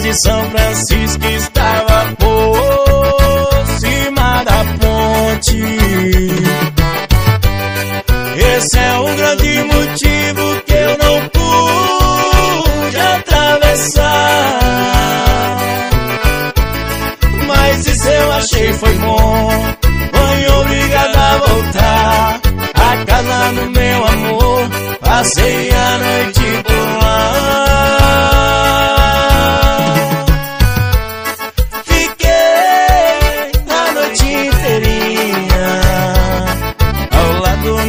De São Francisco estavam por cima da ponte. Esse é o grande motivo que eu não pude atravessar. Mas isso eu achei foi bom. Foi obrigado a voltar a casa do meu amor. Passei